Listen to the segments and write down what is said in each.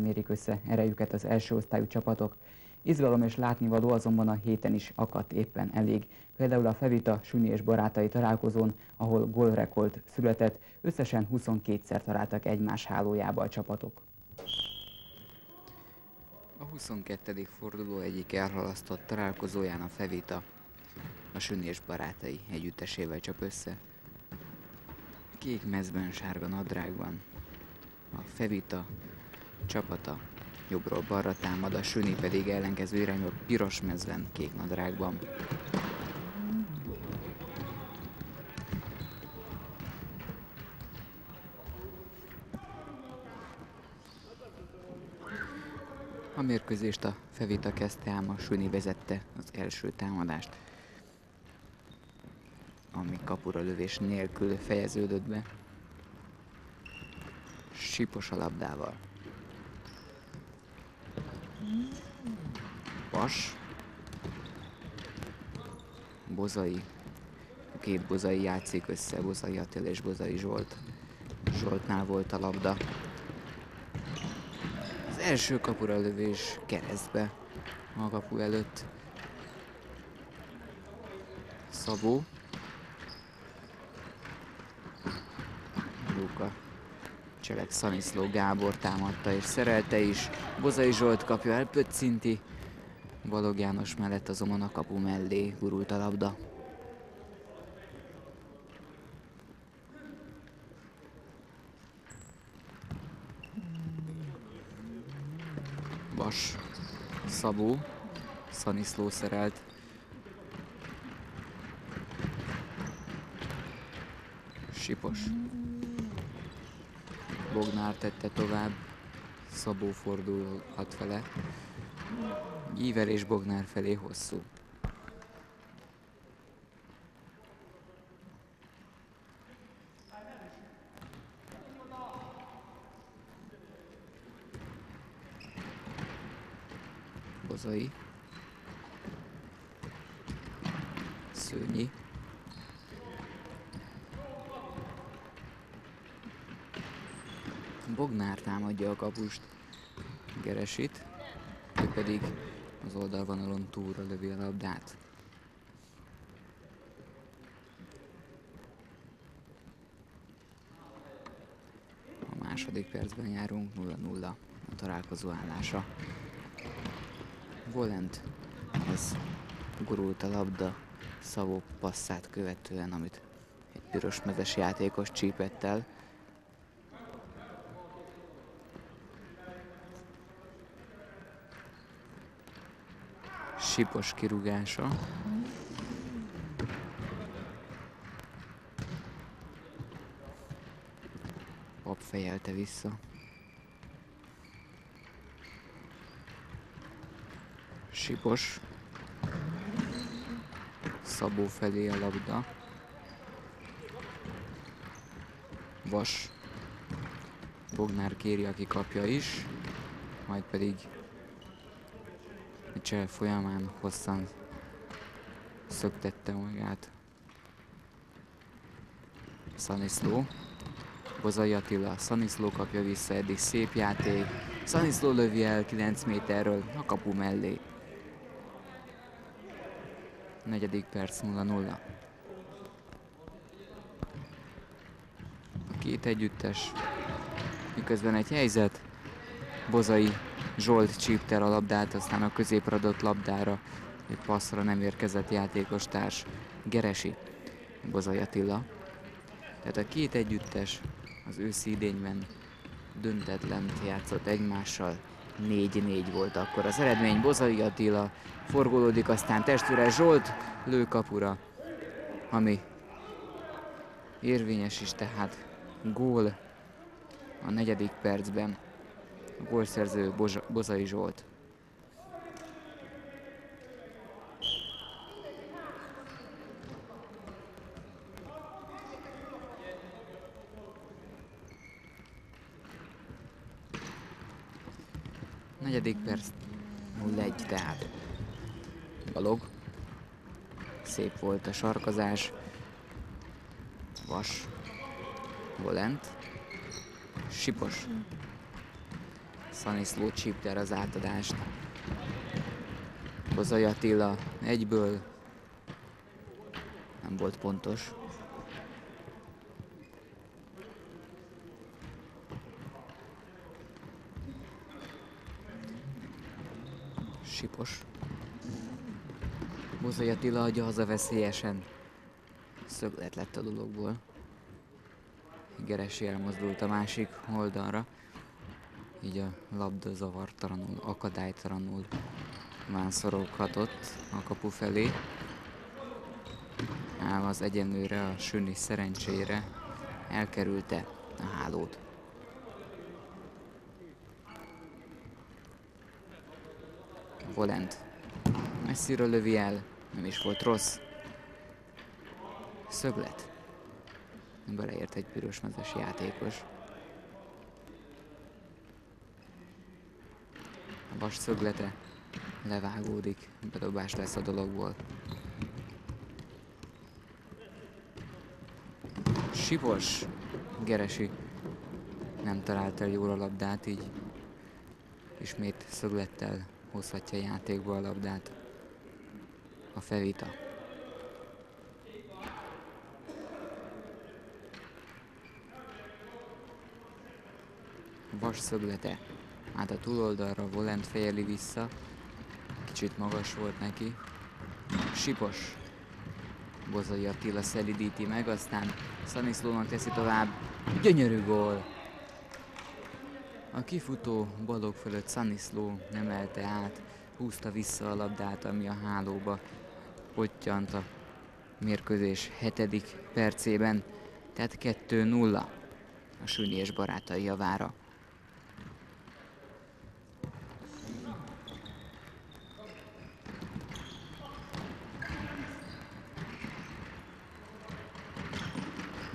mérik össze erejüket az első osztályú csapatok. Izgalom és látnivaló azonban a héten is akadt éppen elég. Például a Fevita Sunyi és barátai találkozón, ahol gólrekord született, összesen 22-szer találtak egymás hálójába a csapatok. A 22. forduló egyik elhalasztott találkozóján a Fevita a Sunyi és barátai együttesével csap össze. Kék mezben, sárga nadrágban. A Fevita csapata jobbról balra támad, a Süni pedig ellenkező irányba piros mezben, kék nadrágban. A mérkőzést a Fevita kezdte, ám a Süni vezette az első támadást, ami kapura lövés nélkül fejeződött be. Sipos a labdával. Vas. Bozai. A két Bozai játszik össze, Bozai Attila és Bozai Zsolt. Zsoltnál volt a labda. Az első kapura lövés keresztbe a kapu előtt. Szabó. Cselek Szaniszló Gábor támadta és szerelte is. Bozai Zsolt kapja el, Pöccinti. Balog János mellett azonban a kapu mellé gurult a labda. Vas, Szabó, Szaniszló szerelt. Sipos. Bognár tette tovább. Szabó fordulhat vele. Íver és Bognár felé hosszú. Bozai. Szőnyi. Bognár támadja a kapust. Geresit. Ő pedig az oldalvonalon túlra lövi a labdát. A második percben járunk 0-0 a találkozó állása. Volent, ez gurult a labda Szavó passzát követően, amit egy piros mezes játékos csípett el. Sipos kirúgása. Pap fejelte vissza. Sipos. Szabó felé a labda. Vas. Bognár kéri, aki kapja is. Majd pedig cseh folyamán hosszan szöktette magát. Szaniszló. Bozai Attila, Szaniszló kapja vissza, eddig szép játék. Szaniszló lövi el 9 méterről a kapu mellé. Negyedik perc 0-0. A két együttes, miközben egy helyzet, Bozai Zsolt csípte a labdát, aztán a középre labdára egy passzra nem érkezett játékos társ Geresi, Bozai Attila. Tehát a két együttes az őszi idényben döntetlen játszott egymással. 4-4 volt akkor az eredmény. Bozai Attila forgolódik, aztán testvére Zsolt lő kapura, ami érvényes is, tehát gól a negyedik percben. Gólszerző Boza- Bozai Zsolt. Negyedik perc 0-1 tehát. Balog. Szép volt a sarkazás. Vas. Volent. Sipos. Szaniszló csípter az átadást. Bozai Attila egyből nem volt pontos. Sipos. Bozai Attila adja haza veszélyesen. Szöglet lett a dologból. Geresi elmozdult a másik oldalra. Így a labda zavartalanul, akadálytalanul mászoroghatott a kapu felé. Ám az egyenlőre a Süni szerencsére elkerülte a hálót. Volent messziről lövi el, nem is volt rossz. Szöglet. Beleért egy pirosmezes játékos. Vas szöglete levágódik, bedobás lesz a dologból. Sipos, Geresi nem talált el jól a labdát, így ismét szöglettel hozhatja játékba a labdát a Fevita. Vas szöglete. Hát a túloldalra Volent fejeli vissza. Kicsit magas volt neki. Sipos. Bozai Attila szelidíti meg, aztán Szaniszlónak teszi tovább. Gyönyörű gól! A kifutó balok fölött Szaniszló emelte át, húzta vissza a labdát, ami a hálóba pottyant a mérkőzés hetedik percében, tehát 2-0 a Süni barátai javára.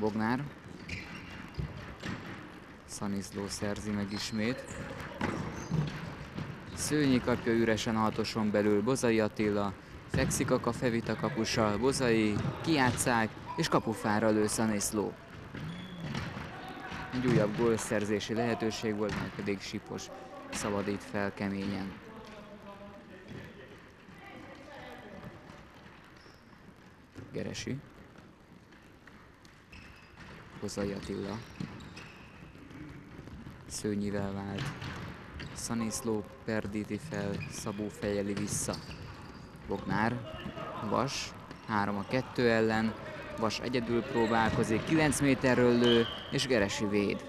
Bognár. Szaniszló szerzi meg ismét. Szőnyi kapja üresen hatoson belül, Bozai Attila, fekszik a Kafevita kapusa, Bozai kiátszák, és kapufára lő Szaniszló. Egy újabb gólszerzési lehetőség volt, majd pedig Sipos szabadít fel keményen. Geresi. Bozai Attila. Szőnyivel vált. Szaniszló perdíti fel, Szabó fejeli vissza. Bognár, Vas, 3 a 2 ellen, Vas egyedül próbálkozik, 9 méterről lő, és Geresi véd.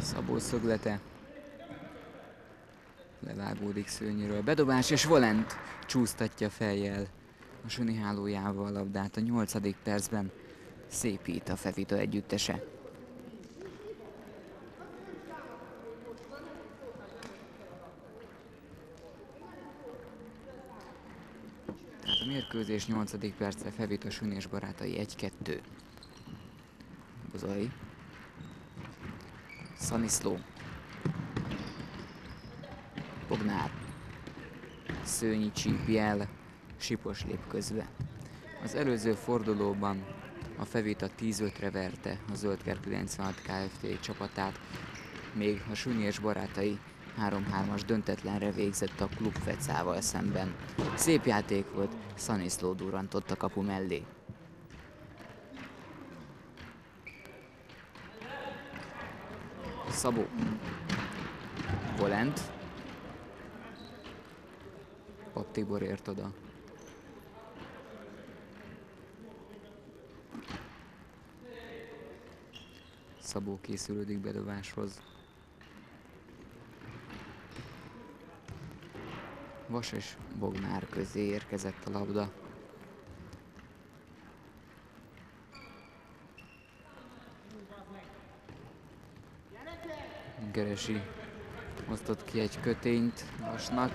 Szabó szöglete levágódik szőnyről. Bedobás és Volent csúsztatja fejjel a Süni hálójával a labdát a nyolcadik percben szépít a Fevita együttese. Tehát a mérkőzés 8. perce Fevita Sünés barátai 1-2. Bozai. Szaniszló. Bognár. Szőnyi csípjel, Sipos lép közbe. Az előző fordulóban a Fevita 10-5-re verte a Zöldker 96 Kft. csapatát, még a Sunyés barátai 3-3-as döntetlenre végzett a klub Fecával szemben. Szép játék volt, Szaniszló durantott a kapu mellé. Szabó. Volent. Pap Tibor ért oda. Szabó készülődik bedobáshoz. Vas és Bognár közé érkezett a labda. Geresi osztott ki egy kötényt Vasnak.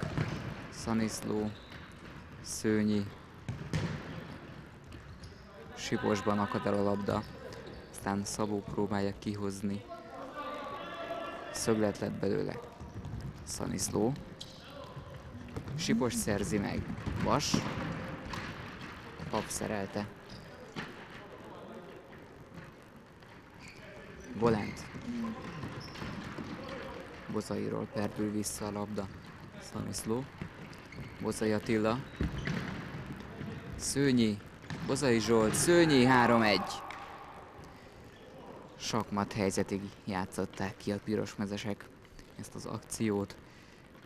Szaniszló, Szőnyi, Siposban akad el a labda aztán Szabó próbálja kihozni. Szöglet lett belőle. Szaniszló. Sipos szerzi meg. Vas. Pap szerelte. Volent. Bozairól perdül vissza a labda. Stanisló. Bozai Attila. Szőnyi. Bozai Zsolt. Szőnyi 3-1. Sakmat helyzetig játszották ki a pirosmezesek ezt az akciót,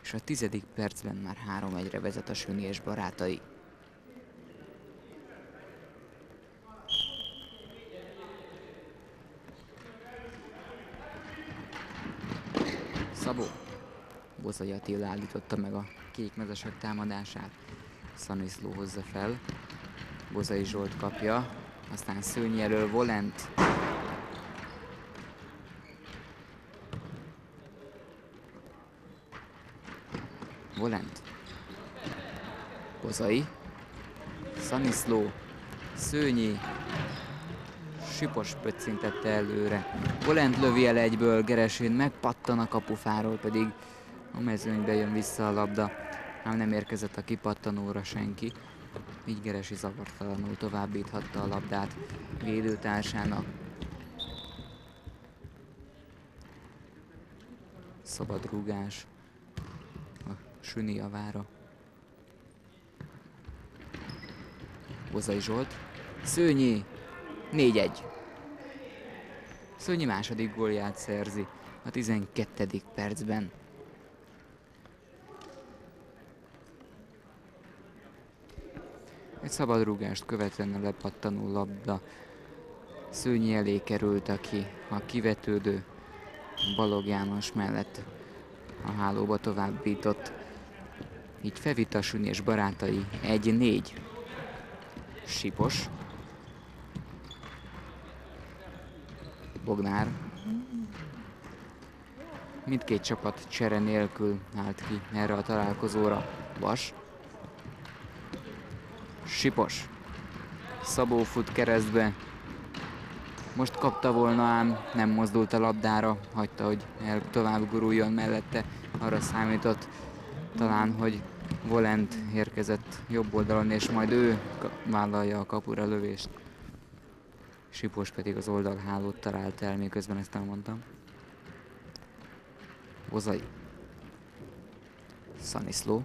és a tizedik percben már 3-1-re vezet a Süni és barátai. Szabó. Bozai Attila állította meg a kékmezesek támadását. Szaniszló hozza fel. Bozai Zsolt kapja. Aztán Szőnyi elől Volent. Volent. Bozai. Szaniszló. Szőnyi. Sipos pöccintette előre. Volent lövi el egyből, Geresén megpattan a kapufáról, pedig a mezőnybe jön vissza a labda. Ám nem érkezett a kipattanóra senki. Így Geresi zavartalanul továbbíthatta a labdát védőtársának. Szabad rúgás a Süni javára. Bozai Zsolt. Szőnyi 4-1. Szönyi második gólját szerzi a 12. percben. Egy szabad rúgást követően a lepattanó labda Szőnyi elé került, aki a kivetődő Balog János mellett a hálóba továbbított. Így Fevita Süni és barátai 1-4. Sipos Bognár. Mindkét csapat csere nélkül állt ki erre a találkozóra. Vas. Sipos. Szabó fut keresztbe. Most kapta volna ám, nem mozdult a labdára, hagyta, hogy el tovább guruljon mellette. Arra számított talán, hogy Volent érkezett jobb oldalon, és majd ő vállalja a kapura lövést. Sipos pedig az oldalhálót talált el, miközben ezt elmondtam. Bozai. Szaniszló.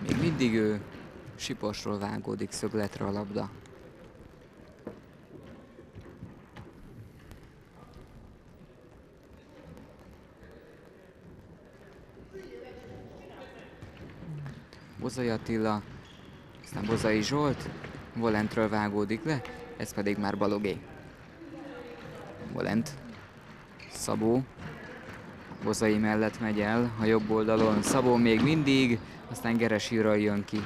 Még mindig ő Siposról vágódik szögletre a labda. Bozai Attila aztán Bozai Zsolt, Volentről vágódik le, ez pedig már Balogé. Volent, Szabó, Bozai mellett megy el, a jobb oldalon Szabó még mindig, aztán Geresíről jön ki.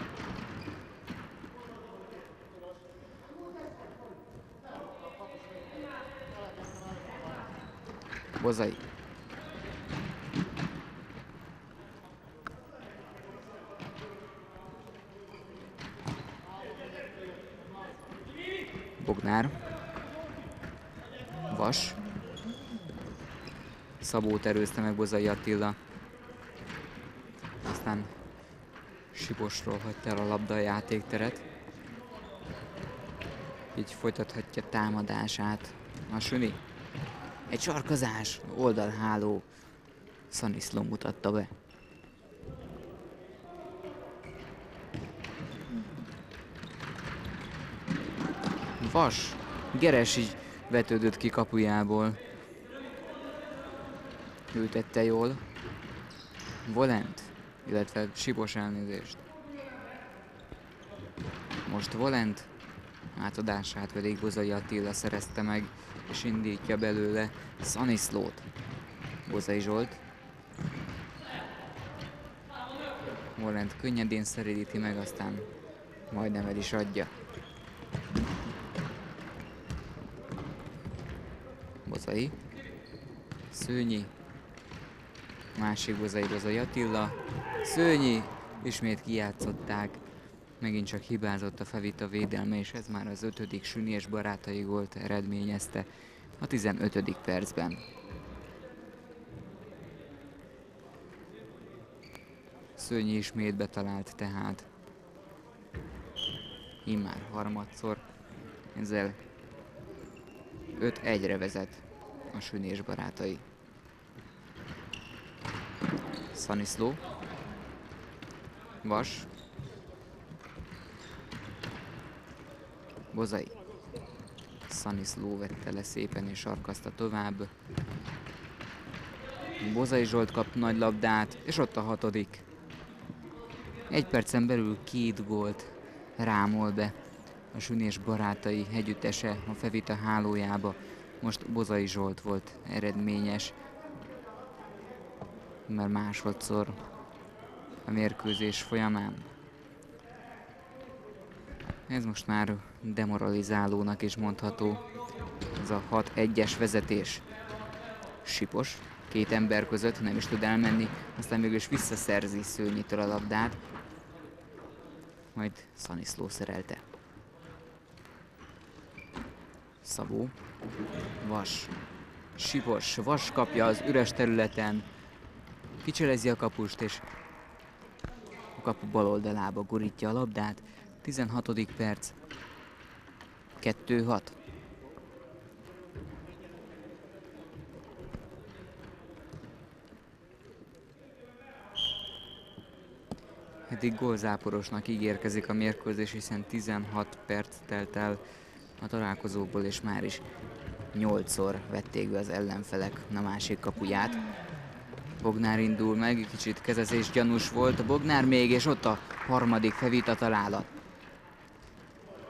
Bozai. Bognár. Vas. Szabót erőzte meg Bozai Attila. Aztán Sibosról hagyta el a labda a játékteret. Így folytathatja támadását. A Süni. Egy sarkazás, oldalháló. Szaniszló mutatta be. Vas, Geres így vetődött ki kapujából. Ültette jól. Volent, illetve Sibos elnézést. Most Volent, átadását pedig Bozai Attila szerezte meg, és indítja belőle Szaniszlót. Bozai Zsolt. Volent könnyedén szeridíti meg, aztán majdnem el is adja. Bozai. Szőnyi. Másik Bozai Bozai Attila. Szőnyi. Ismét kijátszották. Megint csak hibázott a Fevita védelme, és ez már az ötödik Süni és barátai gólt eredményezte a 15. percben. Szőnyi ismét betalált tehát. Immár harmadszor. Ezzel 5-1-re vezet a sünés barátai. Szaniszló. Vas. Bozai. Szaniszló vette le szépen és sarkazta tovább. Bozai Zsolt kap nagy labdát, és ott a hatodik. Egy percen belül két gólt rámol be a Sünés barátai hegyüttese a Fevita hálójába. Most Bozai Zsolt volt eredményes, mert másodszor a mérkőzés folyamán. Ez most már demoralizálónak is mondható. Ez a 6-1-es vezetés. Sipos, két ember között nem is tud elmenni, aztán mégis visszaszerzi szőnyitől a labdát. Majd Szaniszló szerelte. Szabó, Vas, Sipos, Vas kapja az üres területen, kicselezi a kapust, és a kapu bal oldalába gurítja a labdát. 16. perc. 2-6. Eddig gólzáporosnak ígérkezik a mérkőzés, hiszen 16 perc telt el a találkozóból, és már is 8-szor vették be az ellenfelek a másik kapuját. Bognár indul meg, kicsit kezezés gyanús volt a Bognár még, és ott a harmadik Fevita találat.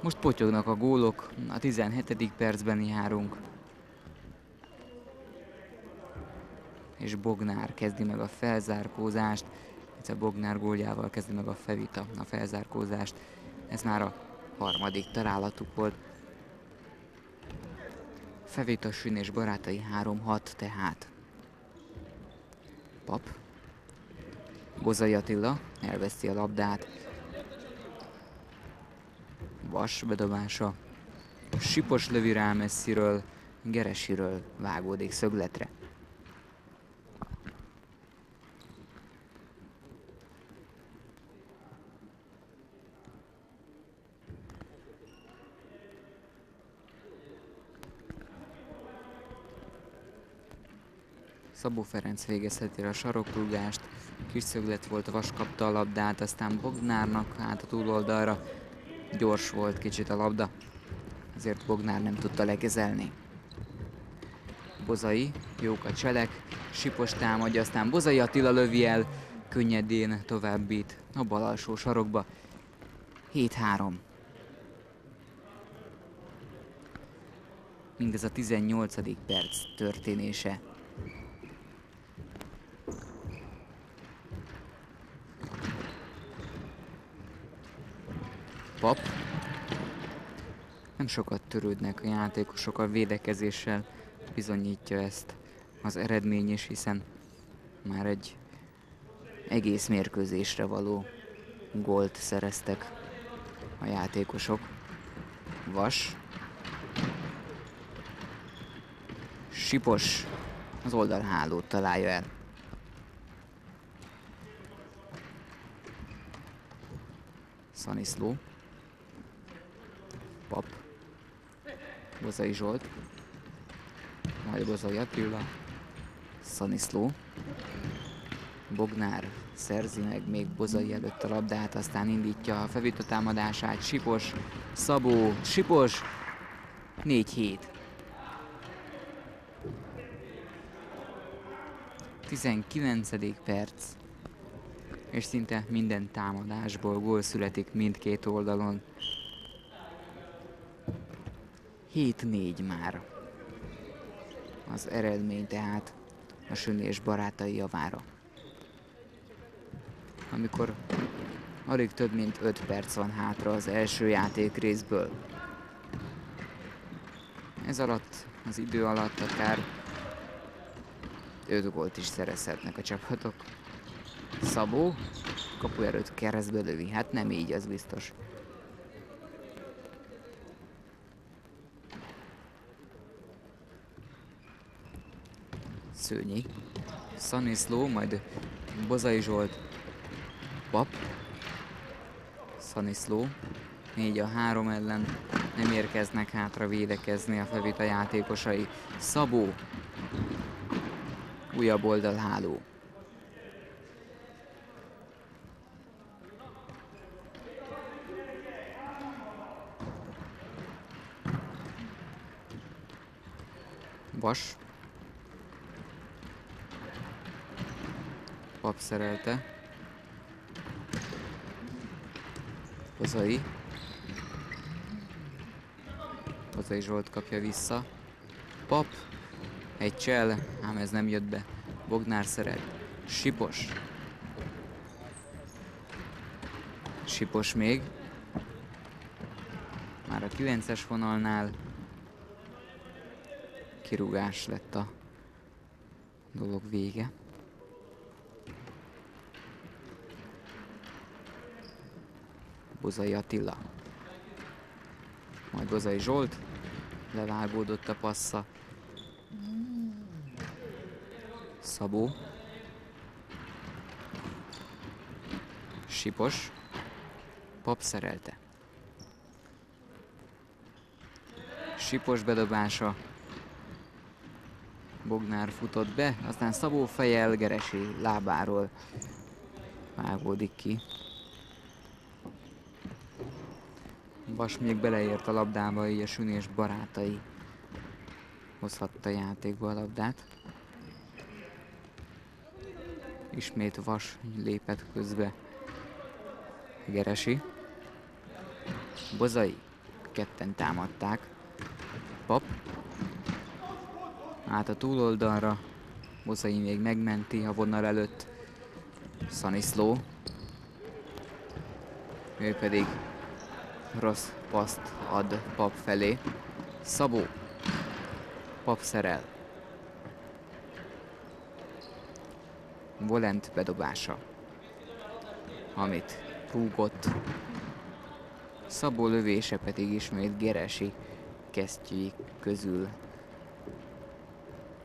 Most potyognak a gólok, a 17. percben járunk. És Bognár kezdi meg a felzárkózást. a Bognár góljával kezdi meg a Fevita a felzárkózást. Ez már a harmadik találatuk volt. Fevita Sün és barátai 3-6 tehát. Pap. Bozai Attila elveszi a labdát. Vas bedobása. Sipos lövi rá messziről, Geresiről vágódik szögletre. Szabó Ferenc végezheti a sarokrúgást, kis szöglet volt, Vas kapta a labdát, aztán Bognárnak át a túloldalra. Gyors volt kicsit a labda, ezért Bognár nem tudta lekezelni. Bozai, jók a cselek, Sipos támadja, aztán Bozai Attila lövi el, könnyedén továbbít a bal alsó sarokba. 7-3. Mindez a 18. perc történése. Pap. Nem sokat törődnek a játékosok a védekezéssel, bizonyítja ezt az eredmény is, hiszen már egy egész mérkőzésre való gólt szereztek a játékosok. Vas. Sipos az oldalhálót találja el. Szaniszló. Pap, Bozai Zsolt, majd Bozai Attila, Szaniszló, Bognár szerzi meg még Bozai előtt a labdát, aztán indítja a felvítő támadását, Sipos, Szabó, Sipos, 4-7. 19. perc, és szinte minden támadásból gól születik mindkét oldalon. 7-4 már az eredmény tehát a Sünés barátai javára. Amikor alig több mint 5 perc van hátra az első játék részből. Ez alatt, az idő alatt akár 5 gólt is szerezhetnek a csapatok. Szabó kapuerőt keresztbe lövi, hát nem így, az biztos. Szőnyi, Szaniszló, majd Bozai Zsolt, Pap. Szaniszló. 4 a 3 ellen nem érkeznek hátra védekezni a Fevita játékosai. Szabó. Újabb oldalháló. Vas. Pap szerelte. Kozai. Kozai Zsolt kapja vissza. Pap. Egy csel, ám ez nem jött be. Bognár szeret. Sipos. Sipos még. Már a 9-es vonalnál kirúgás lett a dolog vége. Bozai Attila. Majd Bozai Zsolt. Levágódott a passza. Szabó. Sipos. Pap szerelte. Sipos bedobása. Bognár futott be, aztán Szabó fejel Geresi lábáról vágódik ki. Vas még beleért a labdába, így a sünés barátai hozhatta játékba a labdát. Ismét Vas lépett közbe. Geresi. Bozai. Ketten támadták. Pap. Át a túloldalra. Bozai még megmenti a vonal előtt. Szaniszló. Ő pedig rossz paszt ad Pap felé. Szabó. Pap szerel. Volent bedobása. Amit rúgott. Szabó lövése pedig ismét Geresi kesztyűi közül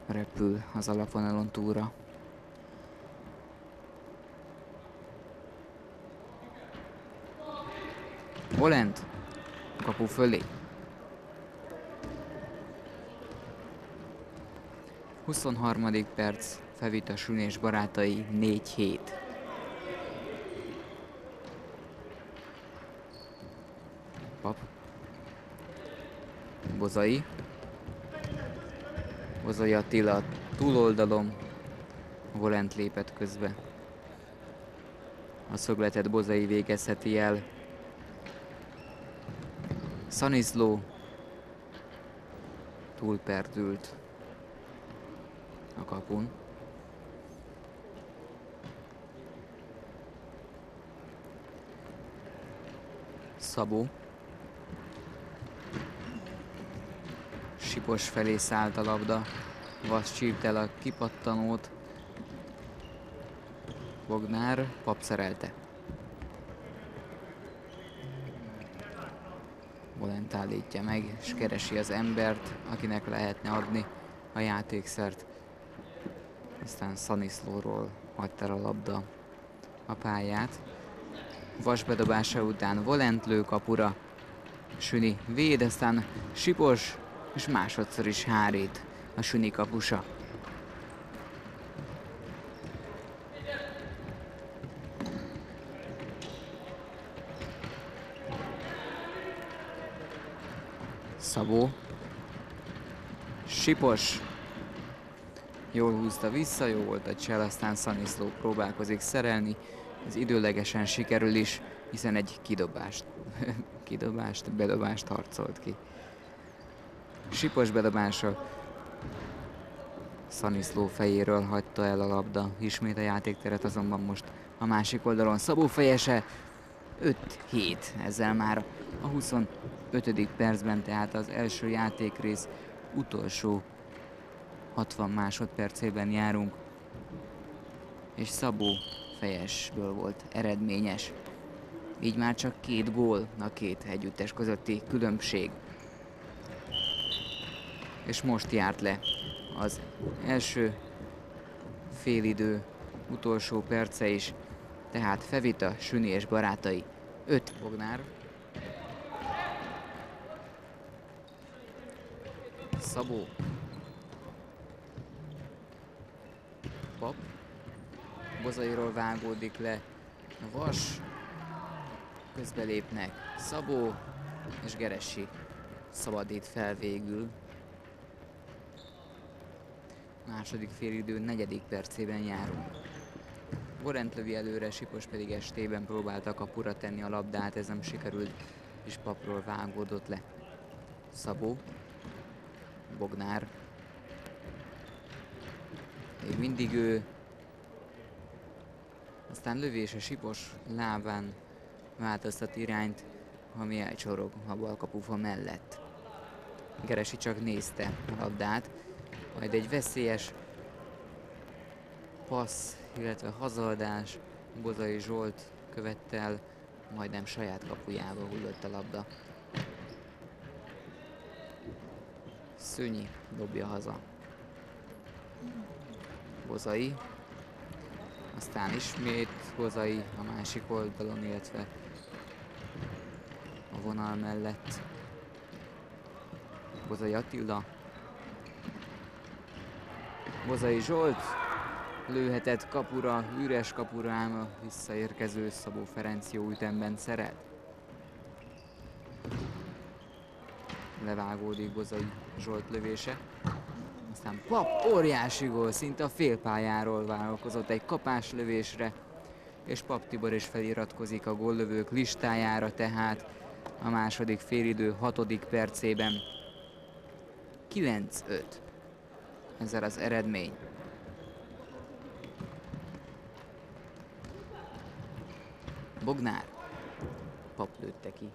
repül az alapvonalon túra. Volent kapu fölé. 23. perc, Fevita Sünés barátai 4-7. Pap. Bozai. Bozai Attila túloldalom. Volent lépett közbe. A szögletet Bozai végezheti el. Szaniszló túlperdült a kapun. Szabó. Sipos felé szállt a labda. Vas csípt el a kipattanót. Bognár pap Volent állítja meg, és keresi az embert, akinek lehetne adni a játékszert. Aztán Szaniszlóról hagyta a labda a pályát. Vas bedobása után Volent lő kapura. Süni véd, aztán Sipos, és másodszor is hárít a Süni kapusa. Szabó. Sipos. Jól húzta vissza, jó volt a csel, aztán Szaniszló próbálkozik szerelni. Ez időlegesen sikerül is, hiszen egy kidobást, kidobást, bedobást harcolt ki. Sipos bedobása Szaniszló fejéről hagyta el a labda. Ismét a játékteret azonban most a másik oldalon Szabó fejese 5-7. Ezzel már a 25. percben, tehát az első játékrész utolsó 60 másodpercében járunk. És Szabó fejesből volt eredményes. Így már csak két gól a két együttes közötti különbség. És most járt le az első félidő utolsó perce is. tehát Fevita, Süni és barátai 5 Bognár. Szabó. Pap. Bozairól vágódik le. Vas. Közbelépnek. Szabó és Geresi szabadít fel végül. Második félidő negyedik percében járunk. Borent lövi előre, Sipos pedig estében próbálta kapura tenni a labdát, ez nem sikerült, és papról vágódott le. Szabó, Bognár, még mindig ő, aztán lövés a Sipos lábán változtat irányt, ami elcsorog a balkapufa mellett. Geresi csak nézte a labdát, majd egy veszélyes passz, illetve hazaldás Bozai Zsolt követte el, majdnem saját kapujába hullott a labda. Szőnyi dobja haza. Bozai. Aztán ismét Bozai a másik oldalon, illetve a vonal mellett. Bozai Attila. Bozai Zsolt lőhetett kapura, üres kapura, ám a visszaérkező Szabó Ferenc jó ütemben szeret. Levágódik Bozai Zsolt lövése. Aztán pap, óriási gól, szinte a félpályáról vállalkozott egy kapás lövésre, és Pap Tibor is feliratkozik a góllövők listájára, tehát a második félidő hatodik percében 9-5. Ezzel az eredmény. Bognár. Pap lőtte ki.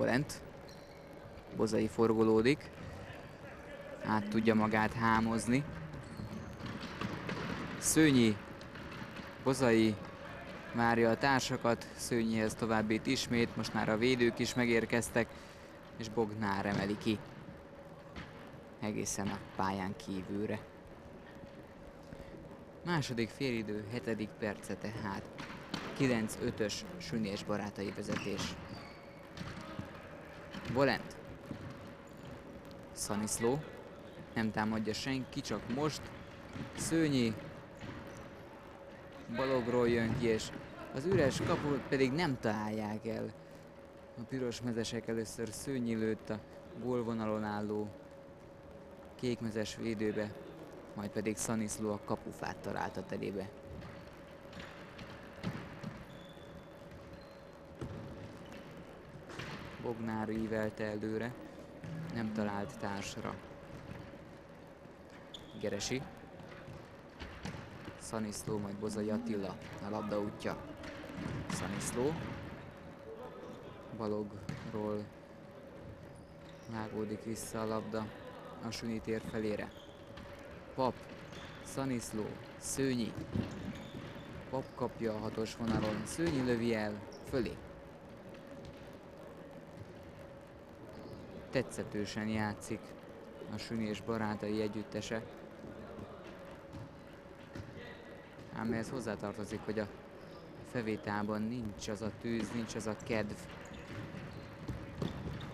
Volent. Bozai forgolódik. Át tudja magát hámozni. Szőnyi. Bozai várja a társakat, Szőnyihez továbbít ismét, most már a védők is megérkeztek, és Bognár emeli ki egészen a pályán kívülre. Második félidő, hetedik perce tehát 9-5-ös Süni barátai vezetés. Volent. Szaniszló. Nem támadja senki, csak most. Szőnyi. Balogról jön ki, és az üres kaput pedig nem találják el. A piros mezesek először Szőnyi lőtt a gólvonalon álló kékmezes védőbe, majd pedig Szaniszló a kapufát találta telébe. Bognár ívelte előre, nem talált társra. Geresi. Szaniszló, majd Bozai Attila, a labda útja. Szaniszló. Balogról vágódik vissza a labda a tér felére. Pap, Szaniszló, Szőnyi. Pap kapja a hatos vonalon, Szőnyi lövi el, fölé. Tetszetősen játszik a Süni és barátai együttese. Ám ez hozzátartozik, hogy a fevétában nincs az a tűz, nincs az a kedv,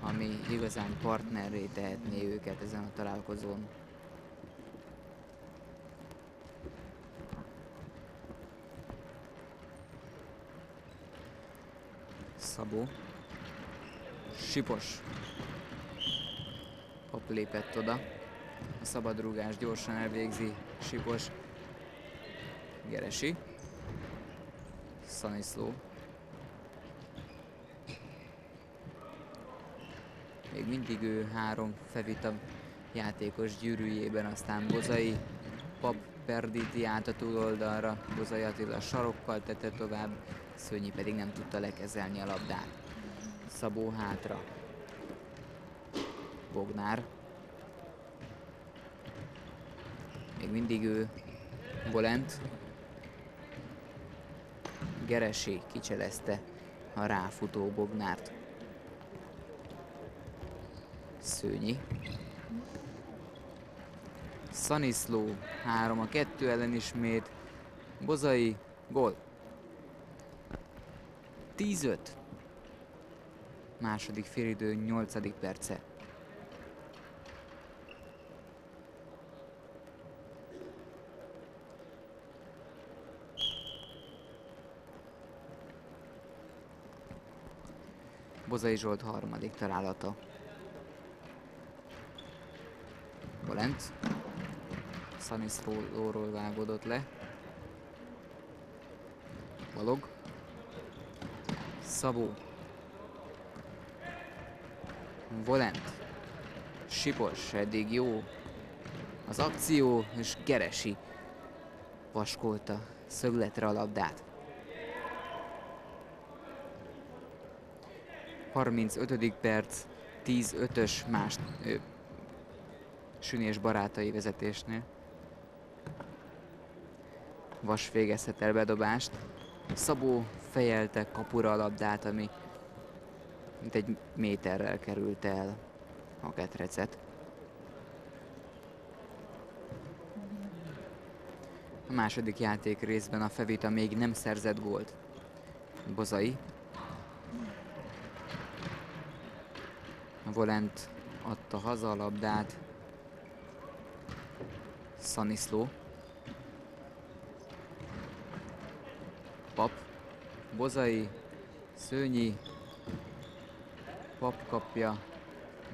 ami igazán partnerré tehetné őket ezen a találkozón. Szabó. Sipos. Pap lépett oda. A szabadrúgás gyorsan elvégzi Sipos. Geresi. Szaniszló. Még mindig ő három Fevita játékos gyűrűjében, aztán Bozai Pap perdíti át a túloldalra, Bozai Attila sarokkal tette tovább, Szönyi pedig nem tudta lekezelni a labdát. Szabó hátra. Bognár. Még mindig ő Bolent. Geresi kicselezte a ráfutó Bognárt. Szőnyi. Szaniszló 3 a 2 ellen ismét. Bozai, gól. 10-5. Második félidő 8. perce. Bozai Zsolt harmadik találata. Bolenc. Szaniszlóról vágódott le. Balog. Szabó. Volent. Sipos, eddig jó. Az akció, és Geresi vaskolta szögletre a labdát. 35. perc, 10-5-ös más ö, sünés barátai vezetésnél. Vas végezhet el bedobást. Szabó fejelte kapura a labdát, ami mint egy méterrel került el a ketrecet. A második játék részben a Fevita még nem szerzett gólt. Bozai. Volent adta haza a labdát. Szaniszló. Pap. Bozai. Szőnyi. Pap kapja.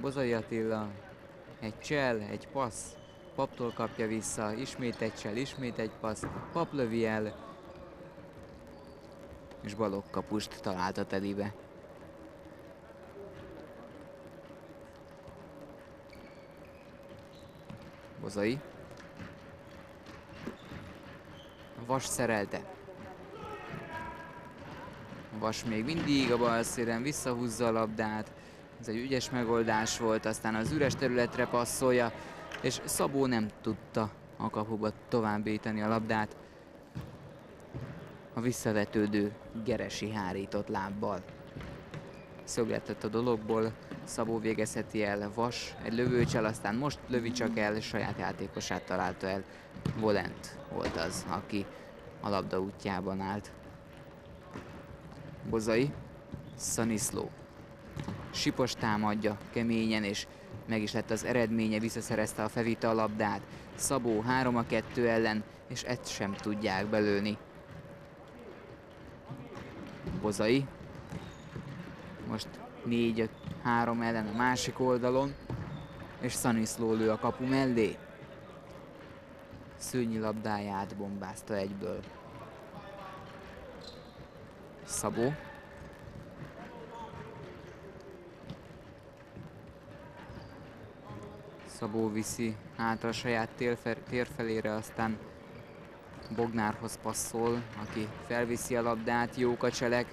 Bozai Attila. Egy csel, egy passz. Paptól kapja vissza, ismét egy csel, ismét egy passz. Pap lövi el. És balok kapust talált a telibe. Bozai. Vas szerelte. Vas még mindig a bal szélen visszahúzza a labdát. Ez egy ügyes megoldás volt, aztán az üres területre passzolja, és Szabó nem tudta a kapuba továbbítani a labdát. A visszavetődő Geresi hárított lábbal. Szöglettett a dologból, Szabó végezheti el Vas, egy lövőcsel, aztán most lövi csak el, saját játékosát találta el. Volent volt az, aki a labda útjában állt. Bozai, Szaniszló. Sipos támadja keményen, és meg is lett az eredménye, visszaszerezte a Fevita a labdát. Szabó 3 a 2 ellen, és ezt sem tudják belőni. Bozai. Most 4 3 ellen a másik oldalon, és Szaniszló lő a kapu mellé. Szőnyi labdáját bombázta egyből. Szabó. Szabó viszi hátra a saját térfelére, aztán Bognárhoz passzol, aki felviszi a labdát, jók a cselek,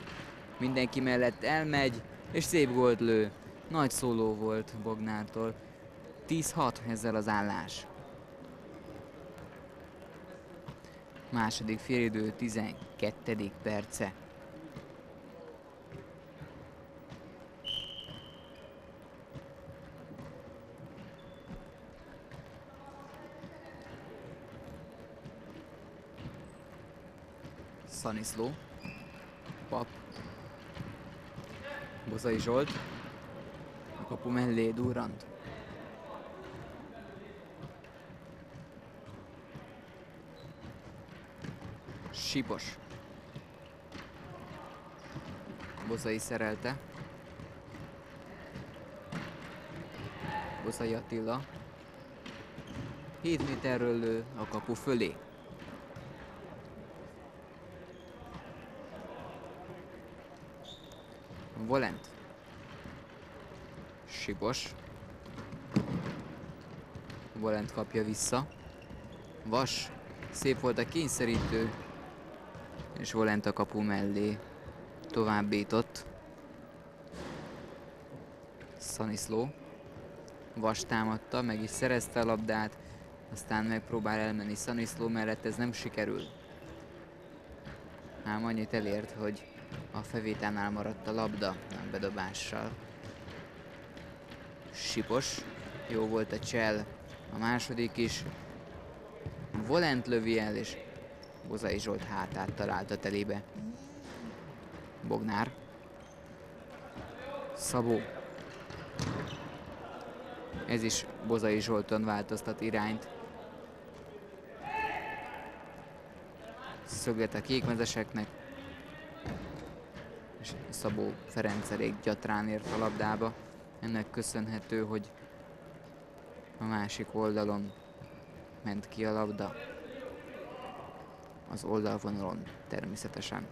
mindenki mellett elmegy, és szép gólt lő. Nagy szóló volt Bognártól. 10-6 ezzel az állás. Második félidő 12. perce. Szaniszló, Pap, Bozai Zsolt, a kapu mellé durrant. Sipos. Bozai szerelte. Bozai Attila. 7 méterről lő a kapu fölé. Volent. Sibos. Volent kapja vissza. Vas. Szép volt a kényszerítő. És Volent a kapu mellé továbbított. Szaniszló. Vas támadta, meg is szerezte a labdát, aztán megpróbál elmenni Szaniszló mellett, ez nem sikerül. Ám annyit elért, hogy a fevétánál maradt a labda, nem bedobással. Sipos. Jó volt a csel. A második is. Volent lövi el, és Bozai Zsolt hátát találta telébe. Bognár. Szabó. Ez is Bozai Zsolton változtat irányt. Szöglet a kékmezeseknek. Szabó Ferenc elég gyatrán ért a labdába. Ennek köszönhető, hogy a másik oldalon ment ki a labda. Az oldalvonalon természetesen.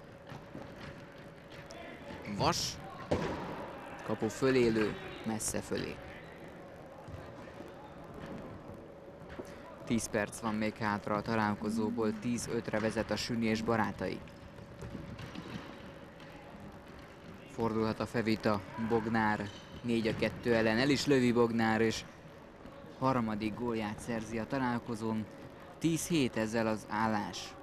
Vas. Kapu fölélő, messze fölé. 10 perc van még hátra a találkozóból, 10-5-re vezet a Süni és barátai. Fordulhat a Fevita, Bognár 4 a 2 ellen, el is lövi Bognár, és harmadik gólját szerzi a találkozón. 10-7 ezzel az állás.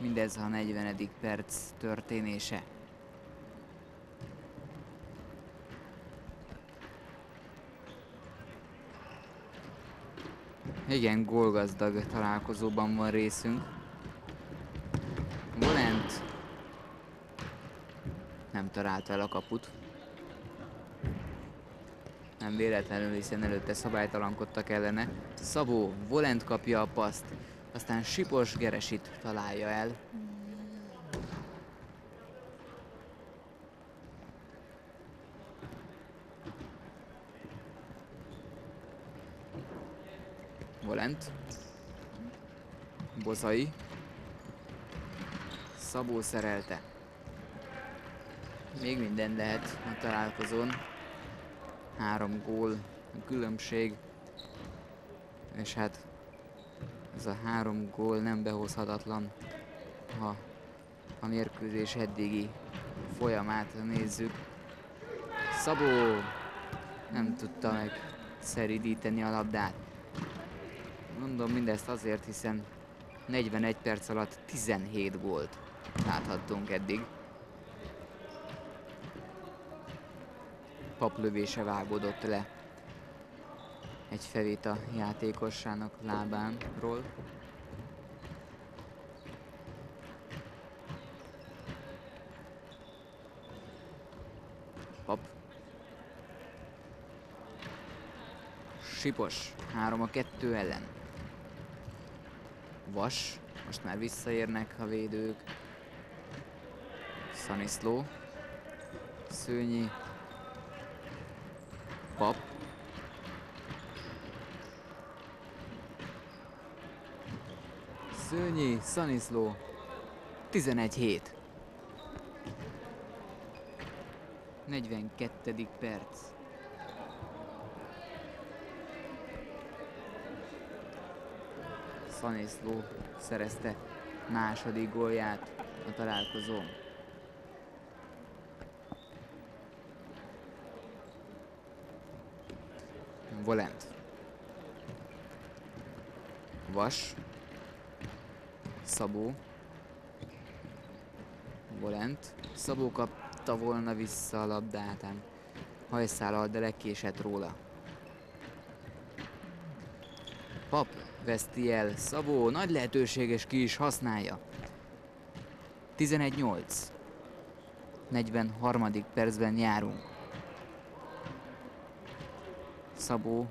Mindez a 40. perc történése. Igen, gólgazdag találkozóban van részünk. Volent nem talált el a kaput. Nem véletlenül, hiszen előtte szabálytalankodtak ellene. Szabó Volent kapja a paszt, aztán Sipos Geresit találja el. Volent. Bozai. Szabó szerelte. Még minden lehet a találkozón. Három gól különbség. És hát ez a három gól nem behozhatatlan, ha a mérkőzés eddigi folyamát nézzük. Szabó nem tudta meg szeridíteni a labdát. Mondom mindezt azért, hiszen 41 perc alatt 17 gólt láthattunk eddig. Paplövése vágódott le egy felét a játékossának lábánról. Pap. Sipos, 3 a 2 ellen. Vas, most már visszaérnek a védők. Szaniszló. Szőnyi. Pap. Szőnyi, Szaniszló. 11 hét. 42. perc. Szaniszló szerezte második gólját a találkozón. Volent. Vas. Szabó. Volent. Szabó kapta volna vissza a labdát, ám hajszállal, de lekésett róla. Pap veszti el. Szabó nagy lehetőség és ki is használja. 11-8. 43. percben járunk. Szabó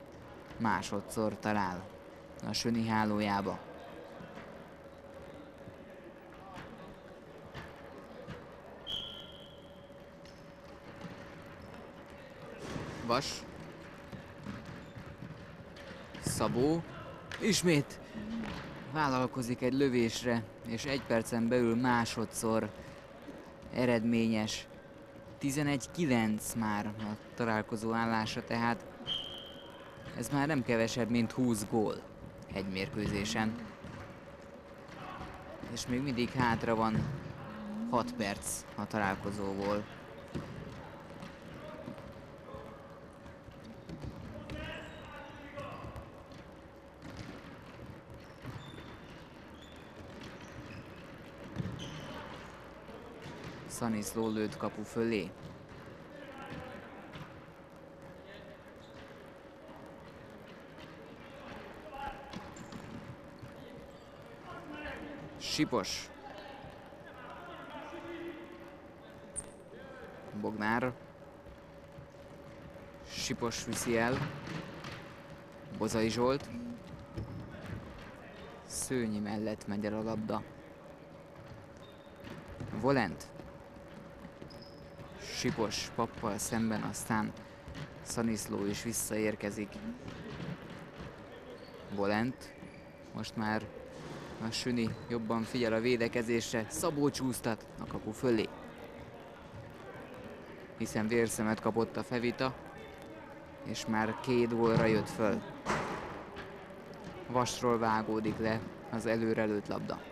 másodszor talál a Söni hálójába. Vas. Szabó. Ismét vállalkozik egy lövésre, és egy percen belül másodszor eredményes. 11-9 már a találkozó állása, tehát ez már nem kevesebb, mint 20 gól egy mérkőzésen. És még mindig hátra van 6 perc a találkozóból. Szaniszló lőtt kapu fölé. Sipos. Bognár. Sipos viszi el. Bozai Zsolt. Szőnyi mellett megy el a labda. Volent. Sipos pappal szemben, aztán Szaniszló is visszaérkezik. Volent. Most már a Süni jobban figyel a védekezésre. Szabó csúsztat a kapu fölé. Hiszen vérszemet kapott a Fevita, és már két gólra jött föl. Vasról vágódik le az előrelőtt labda.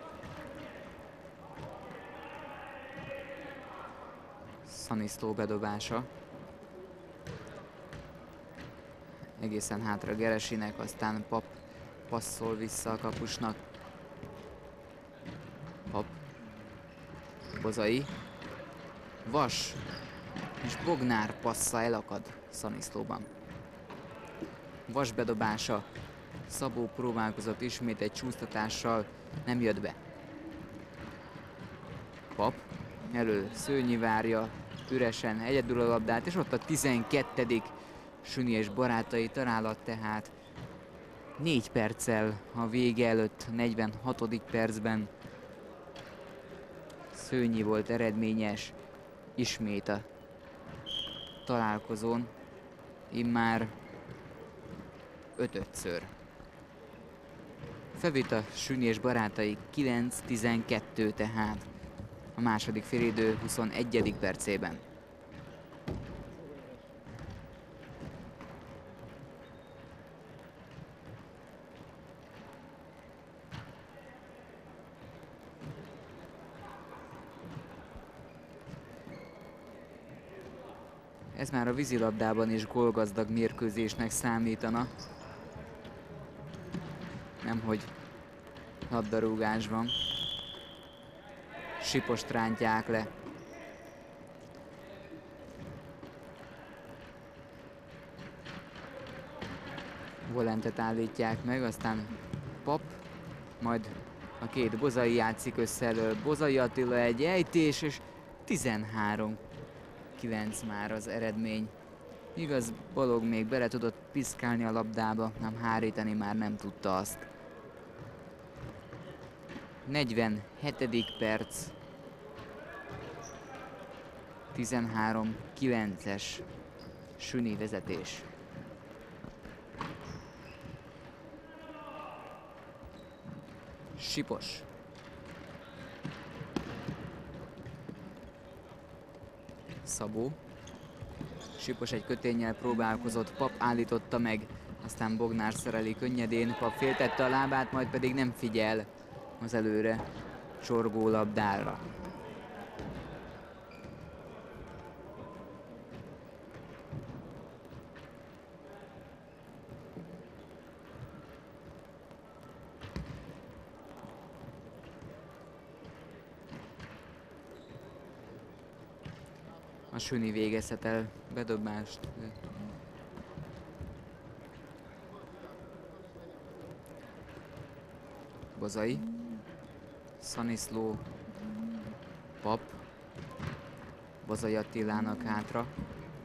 Szaniszló bedobása. Egészen hátra Geresinek, aztán Pap passzol vissza a kapusnak. Pap. Bozai. Vas. És Bognár passza elakad Szaniszlóban. Vas bedobása. Szabó próbálkozott ismét egy csúsztatással, nem jött be. Pap elő Szőnyi várja, üresen egyedül a labdát, és ott a 12. Süni és barátai találat tehát 4 perccel a vége előtt, 46. percben Szőnyi volt eredményes, ismét a találkozón, immár ötötször. Fevita Süni és barátai 9-12 tehát a második félidő 21. percében. Ez már a vízilabdában is gólgazdag mérkőzésnek számítana. Nemhogy labdarúgásban. Sipost rántják le. Volentet állítják meg, aztán Pap, majd a két Bozai játszik össze elől. Bozai Attila egy ejtés, és 13 9 már az eredmény. Igaz, Balog még bele tudott piszkálni a labdába, nem hárítani már nem tudta azt. 47. perc. 13-9-es Süni vezetés. Sipos. Szabó. Sipos egy kötényel próbálkozott, Pap állította meg, aztán Bognár szereli könnyedén, Pap féltette a lábát, majd pedig nem figyel az előre csorgó labdára. A Süni végezhet el bedobást. Bozai. Szaniszló. Pap. Bozai Attilának hátra.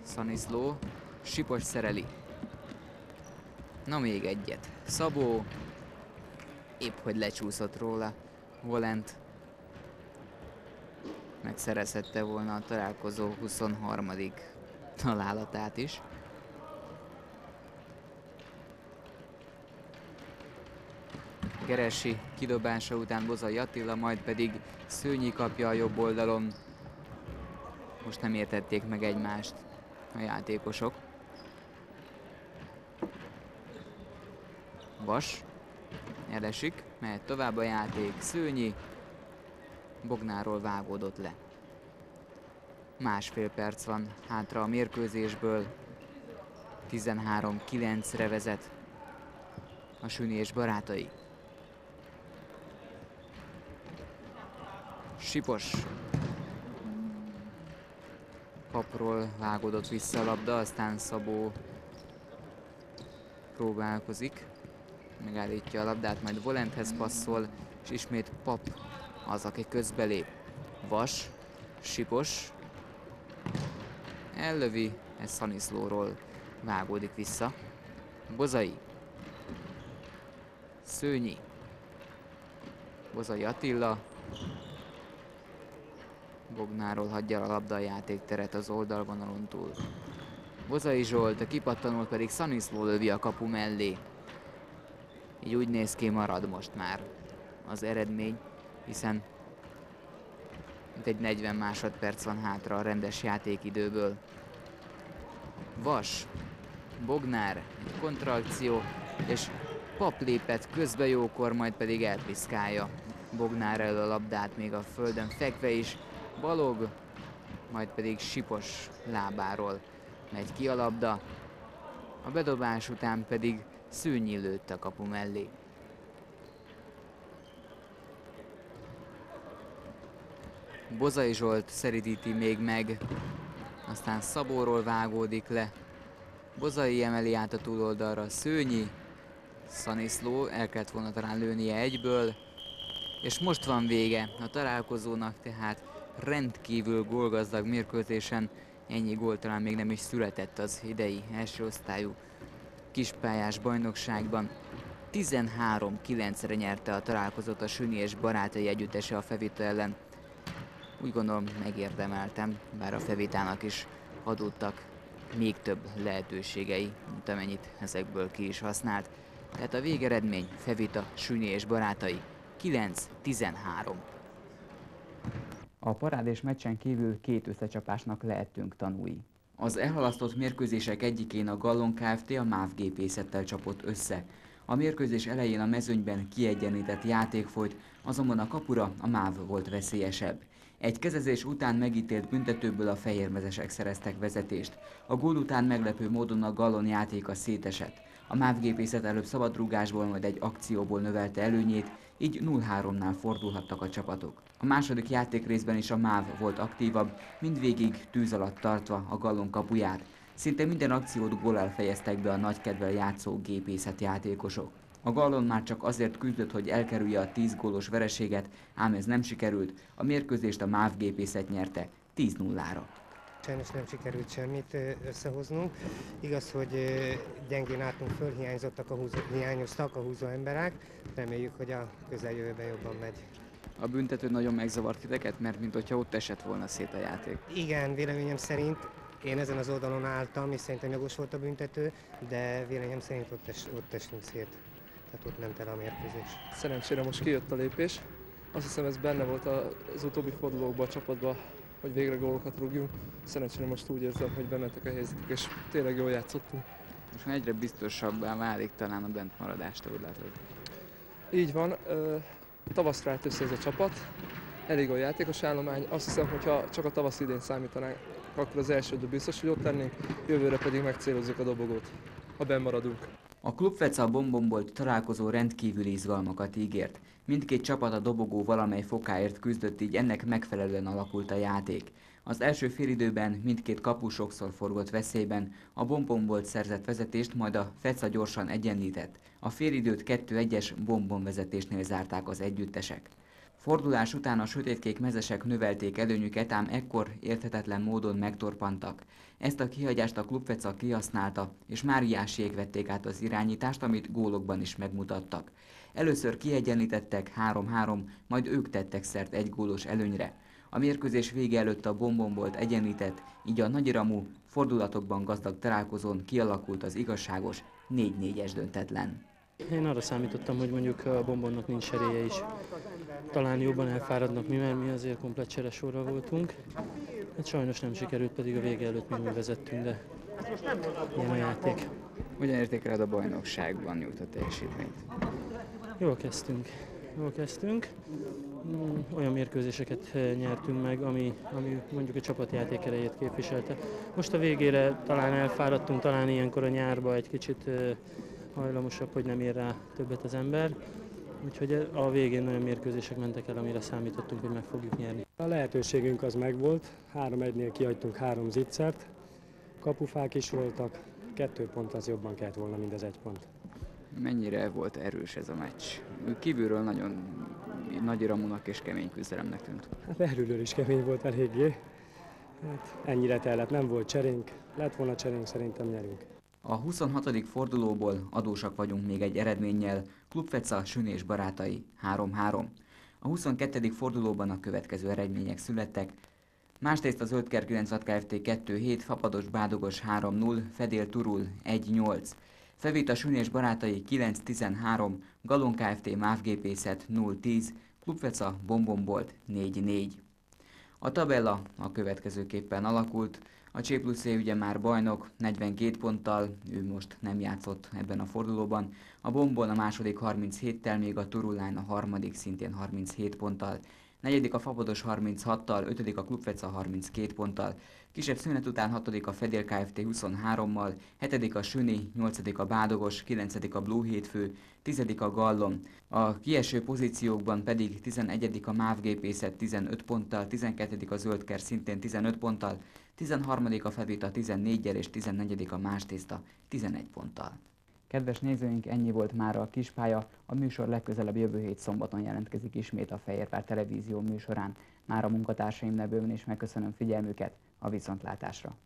Szaniszló. Sipos szereli. Na még egyet. Szabó. Épp hogy lecsúszott róla. Volent megszerezhette volna a találkozó 23. találatát is. Geresi kidobása után Bozai Attila, majd pedig Szőnyi kapja a jobb oldalon. Most nem értették meg egymást a játékosok. Vas elesik, mehet tovább a játék. Szőnyi Bognáról vágódott le. Másfél perc van hátra a mérkőzésből. 13-9-re vezet a Süni és barátai. Sipos. papról vágódott vissza a labda, aztán Szabó próbálkozik, megállítja a labdát, majd Volenthez passzol, és ismét Pap az, aki közbelép. Vas, Sipos, ellövi, ez Szaniszlóról vágódik vissza. Bozai, Szőnyi, Bozai Attila, Bognáról hagyja a labda a játékteret az oldalvonalon túl. Bozai Zsolt, a kipattanul pedig Szaniszló lövi a kapu mellé. Így úgy néz ki, marad most már az eredmény, hiszen mint egy 40 másodperc van hátra a rendes játékidőből. Vas, Bognár, egy kontrakció, és Pap lépett közbe jókor, majd pedig elpiszkálja Bognár elő a labdát még a földön fekve is. Balog, majd pedig Sipos lábáról megy ki a labda. A bedobás után pedig Szűnyi lőtt a kapu mellé. Bozai Zsolt szeridíti még meg, aztán Szabóról vágódik le. Bozai emeli át a túloldalra, Szőnyi, Szaniszló el kellett volna talán lőnie egyből, és most van vége a találkozónak, tehát rendkívül gólgazdag mérkőzésen ennyi gól talán még nem is született az idei első osztályú kispályás bajnokságban. 13-9-re nyerte a találkozót a Süni és barátai együttese a Fevita ellen. Úgy gondolom megérdemeltem, bár a Fevitának is adódtak még több lehetőségei, mint amennyit ezekből ki is használt. Tehát a végeredmény Fevita, Süni és barátai 9-13. A parádés meccsen kívül két összecsapásnak lehetünk tanúi. Az elhalasztott mérkőzések egyikén a Gallon Kft. a MÁV gépészettel csapott össze. A mérkőzés elején a mezőnyben kiegyenlített játék folyt, azonban a kapura a MÁV volt veszélyesebb. Egy kezezés után megítélt büntetőből a fehérmezesek szereztek vezetést. A gól után meglepő módon a Gallon játéka szétesett. A MÁV gépészet előbb szabadrúgásból, majd egy akcióból növelte előnyét, így 0-3-nál fordulhattak a csapatok. A második játékrészben is a MÁV volt aktívabb, mindvégig tűz alatt tartva a Gallon kapuját. Szinte minden akciót gólel fejeztek be a nagykedvel játszó gépészet játékosok. A Gallon már csak azért küzdött, hogy elkerülje a 10 gólos vereséget, ám ez nem sikerült, a mérkőzést a MÁV gépészet nyerte 10-0-ra. Sajnos nem sikerült semmit összehoznunk. Igaz, hogy gyengén álltunk föl, hiányzottak a húzó, hiányoztak a húzó emberek. Reméljük, hogy a közeljövőben jobban megy. A büntető nagyon megzavart titeket, mert mint hogyha ott esett volna szét a játék. Igen, véleményem szerint én ezen az oldalon álltam, és szerintem jogos volt a büntető, de véleményem szerint ott, es, ott estünk szét. Tehát ott ment el a mérkőzés. Szerencsére most kijött a lépés. Azt hiszem ez benne volt az utóbbi fordulókban a csapatban, hogy végre gólokat rúgjunk. Szerencsére most úgy érzem, hogy bementek a helyzetek, és tényleg jól játszottunk. Most már egyre biztosabbá válik talán a bentmaradást, úgy látod. Így van. Tavaszra állt össze ez a csapat. Elég a játékos állomány. Azt hiszem, hogy ha csak a tavasz idén számítanánk, akkor az elsődő biztos, hogy ott lennénk, jövőre pedig megcélozzuk a dobogót, ha benn maradunk. A klubfeca bombombolt találkozó rendkívüli izgalmakat ígért. Mindkét csapat a dobogó valamely fokáért küzdött, így ennek megfelelően alakult a játék. Az első félidőben mindkét kapu sokszor forgott veszélyben, a bombombolt szerzett vezetést, majd a Feca gyorsan egyenlített. A félidőt 2-1-es bombonvezetésnél zárták az együttesek. Fordulás után a sötétkék mezesek növelték előnyüket, ám ekkor érthetetlen módon megtorpantak. Ezt a kihagyást a klubfeca kihasználta, és Máriásiék vették át az irányítást, amit gólokban is megmutattak. Először kiegyenlítettek 3-3, majd ők tettek szert egy gólos előnyre. A mérkőzés vége előtt a bombon volt egyenlített, így a nagyiramú, fordulatokban gazdag találkozón kialakult az igazságos 4-4-es döntetlen. Én arra számítottam, hogy mondjuk a bombonnak nincs eréje is. Talán jobban elfáradnak mi, mert mi azért komplet cseresorra voltunk. Hát sajnos nem sikerült, pedig a vége előtt mi úgy vezettünk, de ilyen a játék. Hogyan értékeled a bajnokságban nyújtott teljesítményt? Jól kezdtünk. Jól kezdtünk. Mm, Olyan mérkőzéseket eh, nyertünk meg, ami, ami mondjuk a csapatjáték erejét képviselte. Most a végére talán elfáradtunk, talán ilyenkor a nyárba egy kicsit hajlamosabb, hogy nem ér rá többet az ember. Úgyhogy a végén nagyon mérkőzések mentek el, amire számítottunk, hogy meg fogjuk nyerni. A lehetőségünk az megvolt, 3-1-nél kihagytunk három zicsert, kapufák is voltak, kettő pont az jobban kellett volna, mint az egy pont. Mennyire volt erős ez a meccs? Kívülről nagyon nagy ramúnak és kemény küzdelemnek tűnt. Hát belülről is kemény volt eléggé. Hát ennyire tellett, nem volt cserénk, lett volna cserénk, szerintem nyerünk. A 26. fordulóból adósak vagyunk még egy eredménnyel, Klubfeca Sünés barátai 3-3. A 22. fordulóban a következő eredmények születtek. Másrészt a Zöldker 96 Kft. 2-7, Fapados Bádogos 3-0, Fedél Turul 1-8. Fevita Sünés barátai 9-13, Galon Kft. MÁV Gépészet 0-10, Klubfeca Bombombolt 4-4. A tabella a következőképpen alakult. A C plusz ugye már bajnok, 42 ponttal, ő most nem játszott ebben a fordulóban. A Bombon a második 37-tel, még a Turulán a harmadik szintén 37 ponttal. Negyedik a Fabodos 36-tal, ötödik a Klubfeca 32 ponttal, kisebb szünet után hatodik a Fedél Kft. 23-mal, hetedik a Süni, nyolcadik a Bádogos, kilencedik a Blue Hétfő, tizedik a Gallon. A kieső pozíciókban pedig 11. a MÁV gépészet 15 ponttal, 12. a Zöldker szintén 15 ponttal, 13. a Fevita 14-jel és 14. a Más tészta 11 ponttal. Kedves nézőink, ennyi volt már a kispálya. A műsor legközelebb jövő hét szombaton jelentkezik ismét a Fehérvár Televízió műsorán. Már a munkatársaim nevében is megköszönöm figyelmüket a viszontlátásra.